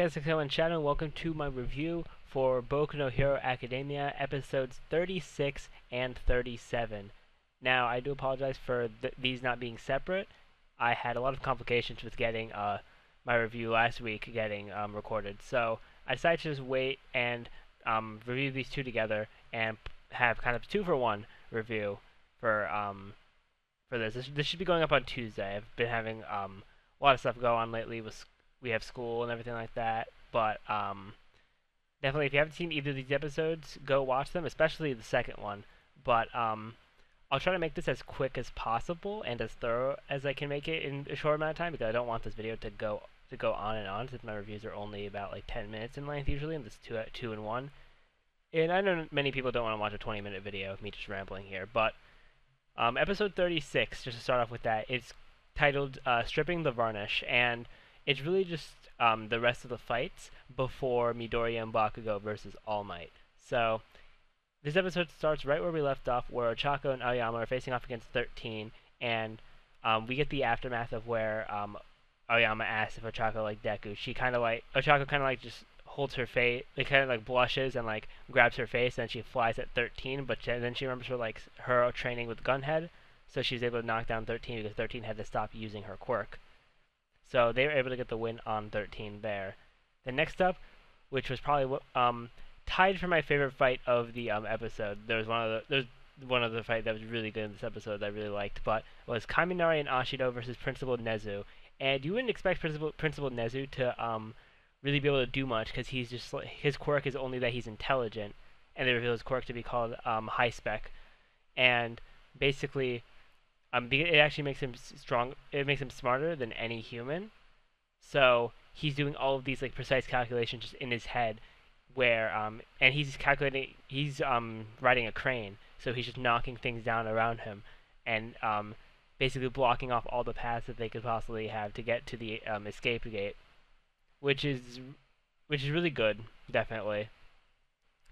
guys, it's Kevin Shadow, and welcome to my review for Boku no Hero Academia episodes 36 and 37. Now, I do apologize for th these not being separate. I had a lot of complications with getting uh, my review last week getting um, recorded, so I decided to just wait and um, review these two together and have kind of two for one review for um, for this. this. This should be going up on Tuesday. I've been having um, a lot of stuff go on lately with we have school and everything like that. But um, definitely, if you haven't seen either of these episodes, go watch them, especially the second one. But um, I'll try to make this as quick as possible and as thorough as I can make it in a short amount of time because I don't want this video to go to go on and on since my reviews are only about like 10 minutes in length usually, and this two two and one. And I know many people don't want to watch a 20 minute video of me just rambling here, but um, episode 36, just to start off with that, it's titled uh, "Stripping the Varnish," and it's really just um, the rest of the fights before Midoriya and Bakugo versus All Might. So this episode starts right where we left off, where Ochako and Aoyama are facing off against 13, and um, we get the aftermath of where um, Aoyama asks if Ochako like Deku. She kind of like Ochako kind of like just holds her face, like kind of like blushes and like grabs her face, and she flies at 13. But then she remembers her like her training with Gunhead, so she's able to knock down 13 because 13 had to stop using her quirk. So they were able to get the win on 13 there. The next up, which was probably um, tied for my favorite fight of the um, episode. There was one of the there's one of the fight that was really good in this episode that I really liked, but was Kaminari and Ashido versus Principal Nezu. And you wouldn't expect Principal Principal Nezu to um, really be able to do much because he's just his quirk is only that he's intelligent, and they reveal his quirk to be called um, High Spec, and basically um, it actually makes him strong. It makes him smarter than any human. So he's doing all of these like precise calculations just in his head, where um, and he's calculating. He's um riding a crane, so he's just knocking things down around him, and um, basically blocking off all the paths that they could possibly have to get to the um, escape gate, which is which is really good, definitely.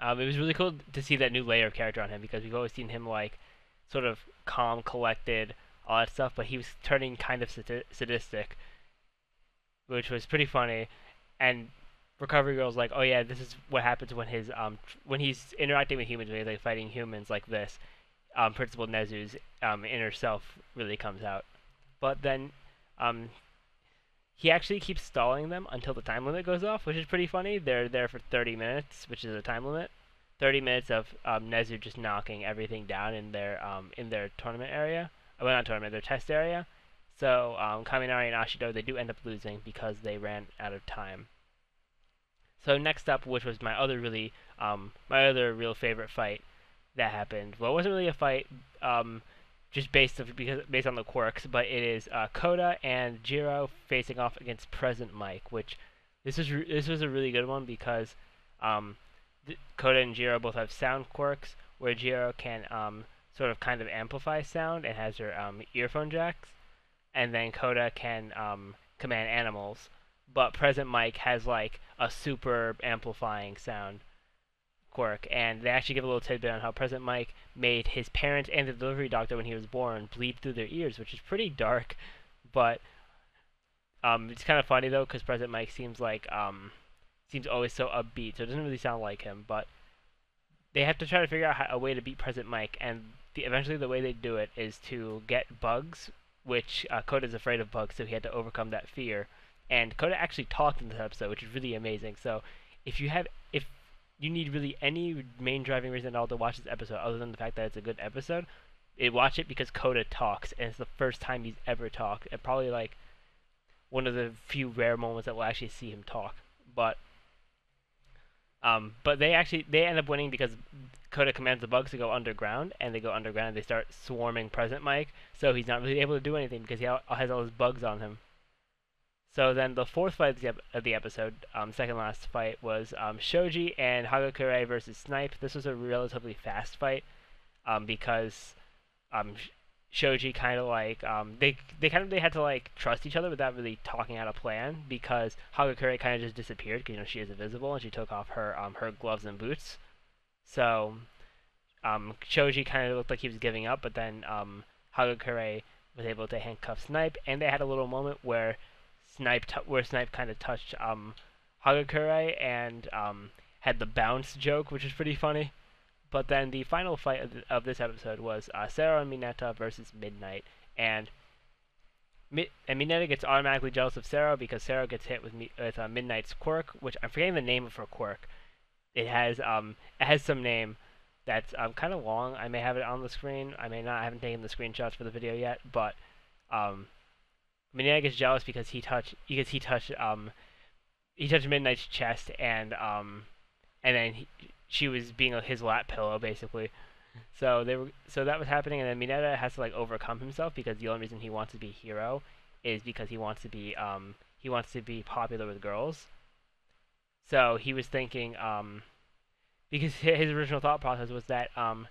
Um, it was really cool to see that new layer of character on him because we've always seen him like sort of calm, collected, all that stuff, but he was turning kind of sadistic, which was pretty funny. And Recovery Girl's like, oh yeah, this is what happens when his um when he's interacting with humans, when he's like fighting humans like this. Um, Principal Nezu's um, inner self really comes out, but then um, he actually keeps stalling them until the time limit goes off, which is pretty funny. They're there for 30 minutes, which is a time limit, 30 minutes of um, Nezu just knocking everything down in their um, in their tournament area. Uh, well, not tournament, their test area. So um, Kaminari and Ashido they do end up losing because they ran out of time. So next up, which was my other really um, my other real favorite fight that happened. Well, it wasn't really a fight, um, just based of, because based on the quirks, but it is uh, Koda and Jiro facing off against Present Mike, which this is this was a really good one because um, Koda and Jiro both have sound quirks, where Jiro can um, sort of kind of amplify sound and has her um, earphone jacks, and then Koda can um, command animals. But Present Mike has like a super amplifying sound quirk, and they actually give a little tidbit on how Present Mike made his parents and the delivery doctor when he was born bleed through their ears, which is pretty dark, but um, it's kind of funny though because Present Mike seems like um, seems always so upbeat, so it doesn't really sound like him. But they have to try to figure out how, a way to beat Present Mike, and the, eventually the way they do it is to get bugs, which uh, is afraid of bugs, so he had to overcome that fear. And Koda actually talked in this episode, which is really amazing. So if you have, if you need really any main driving reason at all to watch this episode, other than the fact that it's a good episode, it, watch it because Koda talks, and it's the first time he's ever talked, and probably like one of the few rare moments that we'll actually see him talk. But um, but they actually they end up winning because Koda commands the bugs to go underground, and they go underground and they start swarming Present Mike, So he's not really able to do anything because he has all his bugs on him. So then the fourth fight of the episode, um, second last fight, was um, Shoji and Hagakure versus Snipe. This was a relatively fast fight um, because um, Shoji kind of like um, they they kind of they had to like trust each other without really talking out a plan because Hagakure kind of just disappeared because you know she is invisible and she took off her um, her gloves and boots. So um, Shoji kind of looked like he was giving up, but then um, Hagakure was able to handcuff Snipe, and they had a little moment where Snipe where Snipe kind of touched um, Hagakure and um, had the bounce joke, which is pretty funny. But then the final fight of, the, of this episode was uh, Sero and Mineta versus Midnight, and and Mineta gets automatically jealous of Sero because Sero gets hit with with uh, Midnight's quirk, which I'm forgetting the name of her quirk. It has um it has some name that's um kind of long. I may have it on the screen. I may not. I haven't taken the screenshots for the video yet, but um Mineta gets jealous because he touched because he touched um he touched Midnight's chest and um and then he, she was being his lap pillow basically. So they were so that was happening, and then Mineta has to like overcome himself because the only reason he wants to be a hero is because he wants to be um he wants to be popular with girls. So he was thinking um because his original thought process was that um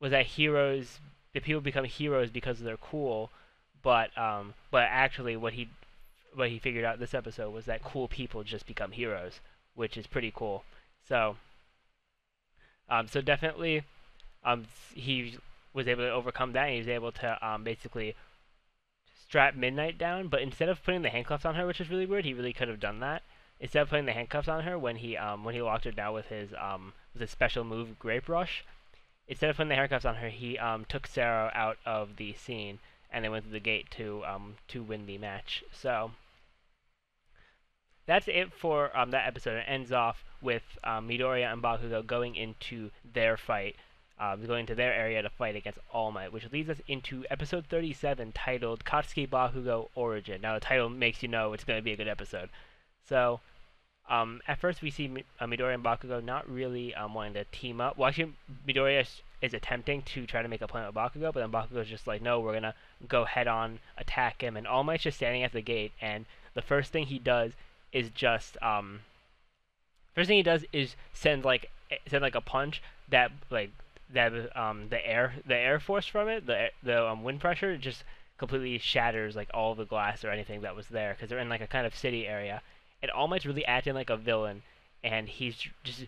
was that heroes that people become heroes because they're cool, but um but actually what he what he figured out this episode was that cool people just become heroes, which is pretty cool. So um, so definitely, um, he was able to overcome that. And he was able to um, basically strap Midnight down, but instead of putting the handcuffs on her, which is really weird, he really could have done that. Instead of putting the handcuffs on her when he um, when he locked her down with his um, with his special move, Grape Rush, instead of putting the handcuffs on her, he um, took Sero out of the scene and then went through the gate to um, to win the match. So that's it for um, that episode. It ends off with um, Midoriya and Bakugo going into their fight, um, going into their area to fight against All Might, which leads us into episode 37 titled Katsuki Bakugo Origin. Now, the title makes you know it's going to be a good episode. So, um, at first we see Mi- uh, Midoriya and Bakugo not really um, wanting to team up. Well, actually, Midoriya is attempting to try to make a plan with Bakugo, but then Bakugo's just like, no, we're going to go head on, attack him, and All Might's just standing at the gate, and the first thing he does is just um first thing he does is send like send like a punch that like that um the air the air force from it the the um, wind pressure just completely shatters like all the glass or anything that was there because they're in like a kind of city area. And All Might's really acting like a villain and he's just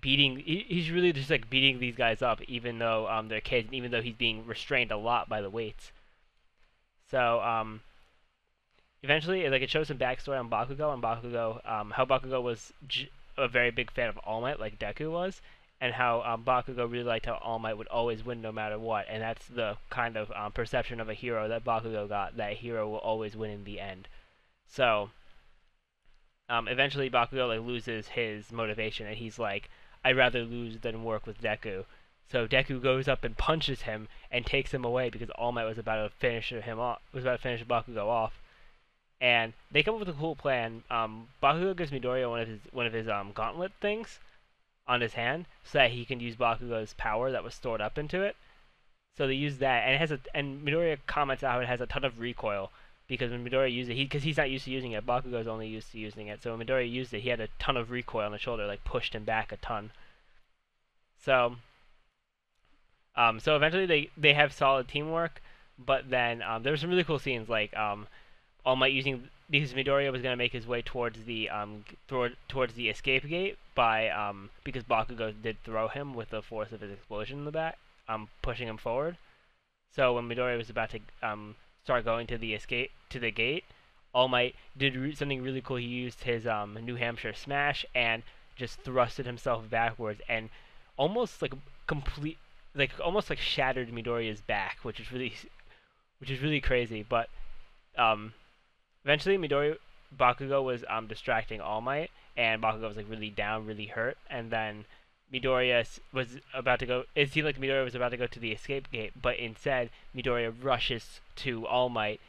beating he, he's really just like beating these guys up even though um they're kids and even though he's being restrained a lot by the weights. So um eventually, like it shows some backstory on Bakugo and Bakugo, um, how Bakugo was j- a very big fan of All Might, like Deku was, and how um, Bakugo really liked how All Might would always win no matter what, and that's the kind of um, perception of a hero that Bakugo got. That a hero will always win in the end. So, um, eventually, Bakugo like loses his motivation, and he's like, "I'd rather lose than work with Deku." So Deku goes up and punches him and takes him away because All Might was about to finish him off, was about to finish Bakugo off and they come up with a cool plan. Um, Bakugo gives Midoriya one of his one of his um, gauntlet things on his hand, so that he can use Bakugo's power that was stored up into it. So they use that, and it has a and Midoriya comments out how it has a ton of recoil because when Midoriya used it, he because he's not used to using it. Bakugo's only used to using it. So when Midoriya used it, he had a ton of recoil on the shoulder, like pushed him back a ton. So, um, so eventually they they have solid teamwork, but then um, there were some really cool scenes like um, all Might using because Midoriya was gonna make his way towards the um toward, towards the escape gate by um because Bakugo did throw him with the force of his explosion in the back, um pushing him forward. So when Midoriya was about to um start going to the escape to the gate, All Might did re- something really cool. He used his um New Hampshire Smash and just thrusted himself backwards and almost like complete like almost like shattered Midoriya's back, which is really which is really crazy. But um Eventually, Midori Bakugo was um, distracting All Might, and Bakugo was like really down, really hurt, and then Midoriya was about to go. It seemed like Midoriya was about to go to the escape gate, but instead Midoriya rushes to All Might,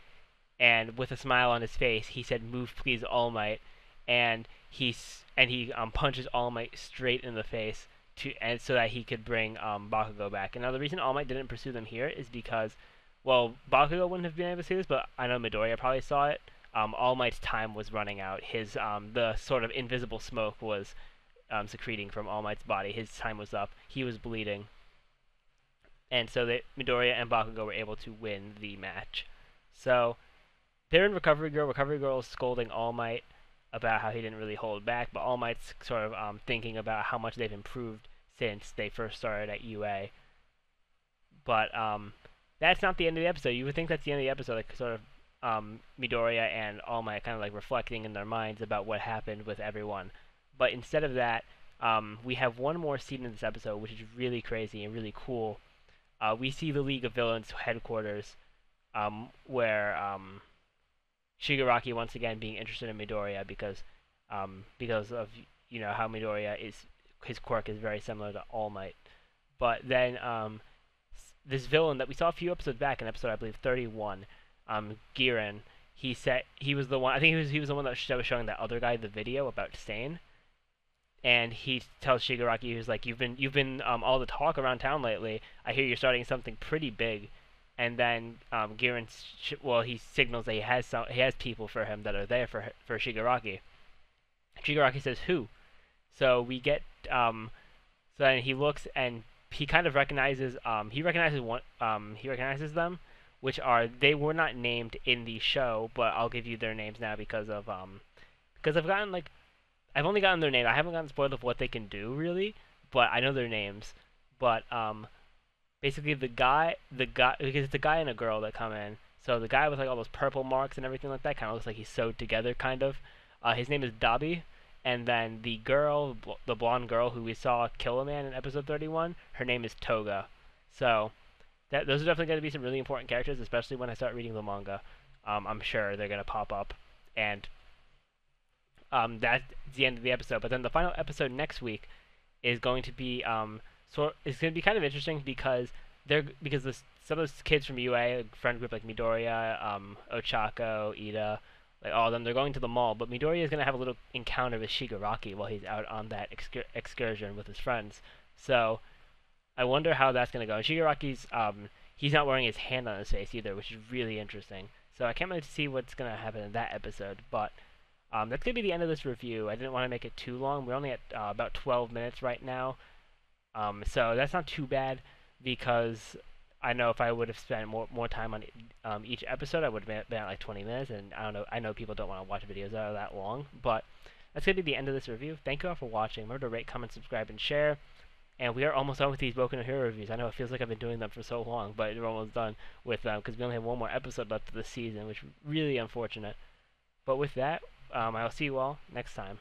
and with a smile on his face, he said, "Move, please, All Might," and he's and he um, punches All Might straight in the face to and so that he could bring um, Bakugo back. And now the reason All Might didn't pursue them here is because, well, Bakugo wouldn't have been able to see this, but I know Midoriya probably saw it um, All Might's time was running out. His um, the sort of invisible smoke was um, secreting from All Might's body. His time was up. He was bleeding, and so Midoriya and Bakugo were able to win the match. So they're in Recovery Girl. Recovery Girl is scolding All Might about how he didn't really hold back, but All Might's sort of um, thinking about how much they've improved since they first started at UA. But um, that's not the end of the episode. You would think that's the end of the episode, like sort of um, Midoriya and All Might kind of like reflecting in their minds about what happened with everyone. But instead of that, um, we have one more scene in this episode, which is really crazy and really cool. Uh, we see the League of Villains headquarters, um, where um, Shigaraki once again being interested in Midoriya because um, because of you know how Midoriya is his quirk is very similar to All Might. But then um, this villain that we saw a few episodes back in episode I believe 31, um, Giran, he said he was the one. I think he was he was the one that was showing that other guy the video about Stain and he tells Shigaraki, he's like, "You've been you've been um, all the talk around town lately. I hear you're starting something pretty big." And then um, Giran, well, he signals that he has some, he has people for him that are there for for Shigaraki. Shigaraki says, "Who?" So we get um, so then he looks and he kind of recognizes um, he recognizes one um, he recognizes them, which are they were not named in the show, but I'll give you their names now because of um, because I've gotten like I've only gotten their name. I haven't gotten spoiled of what they can do really, but I know their names. But um, basically the guy, the guy, because it's a guy and a girl that come in. So the guy with like all those purple marks and everything like that kind of looks like he's sewed together, kind of. Uh, his name is Dabi, and then the girl, the blonde girl who we saw kill a man in episode 31, her name is Toga. So that those are definitely going to be some really important characters, especially when I start reading the manga. Um, I'm sure they're going to pop up, and um, that's the end of the episode. But then the final episode next week is going to be um, so it's going to be kind of interesting because they're because this, some of those kids from UA, a friend group like Midoriya, um, Ochako, Iida, like all of them, they're going to the mall. But Midoriya is going to have a little encounter with Shigaraki while he's out on that excur- excursion with his friends. So I wonder how that's going to go. Shigaraki's um, he's not wearing his hand on his face either, which is really interesting. So I can't wait to see what's going to happen in that episode. But um, that's going to be the end of this review. I didn't want to make it too long. We're only at uh, about 12 minutes right now. Um, so that's not too bad because I know if I would have spent more more time on um, each episode, I would have been, at like 20 minutes. And I don't know. I know people don't want to watch videos that are that long, but that's going to be the end of this review. Thank you all for watching. Remember to rate, comment, subscribe, and share. And we are almost done with these Boku no Hero reviews. I know it feels like I've been doing them for so long, but we're almost done with them because we only have one more episode left of the season, which is really unfortunate. But with that, um, I'll see you all next time.